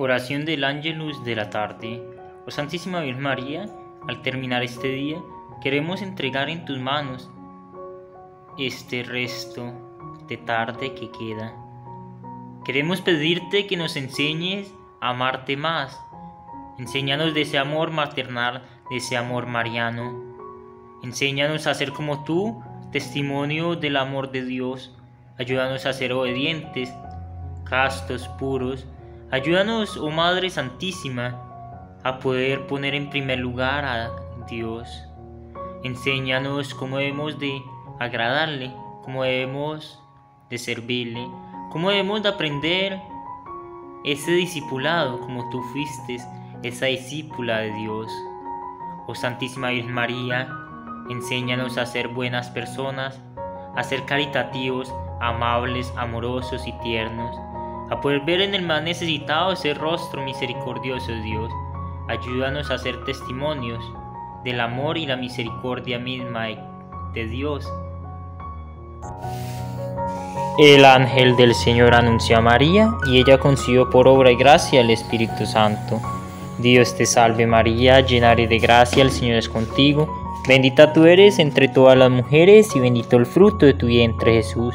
Oración del Ángelus de la tarde. Oh Santísima Virgen María, al terminar este día, queremos entregar en tus manos este resto de tarde que queda. Queremos pedirte que nos enseñes a amarte más. Enséñanos de ese amor maternal, de ese amor mariano. Enséñanos a ser como tú, testimonio del amor de Dios. Ayúdanos a ser obedientes, castos, puros Ayúdanos, oh Madre Santísima, a poder poner en primer lugar a Dios. Enséñanos cómo debemos de agradarle, cómo debemos de servirle, cómo debemos de aprender ese discipulado como tú fuiste, esa discípula de Dios. Oh Santísima Virgen María, enséñanos a ser buenas personas, a ser caritativos, amables, amorosos y tiernos a poder ver en el más necesitado ese rostro misericordioso Dios. Ayúdanos a ser testimonios del amor y la misericordia misma de Dios. El ángel del Señor anunció a María y ella concibió por obra y gracia el Espíritu Santo. Dios te salve María, llena de gracia, el Señor es contigo. Bendita tú eres entre todas las mujeres y bendito el fruto de tu vientre Jesús.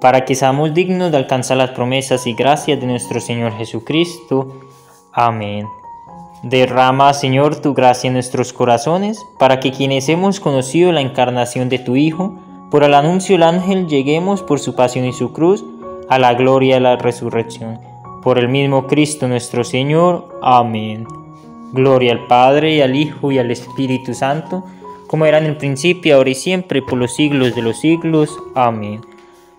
para que seamos dignos de alcanzar las promesas y gracias de nuestro Señor Jesucristo. Amén. Derrama, Señor, tu gracia en nuestros corazones, para que quienes hemos conocido la encarnación de tu Hijo, por el anuncio del ángel lleguemos por su pasión y su cruz a la gloria de la resurrección. Por el mismo Cristo nuestro Señor. Amén. Gloria al Padre, y al Hijo, y al Espíritu Santo, como era en el principio, ahora y siempre, por los siglos de los siglos. Amén.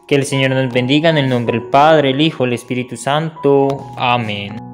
Que el Señor nos bendiga en el nombre del Padre, el Hijo, el Espíritu Santo. Amén.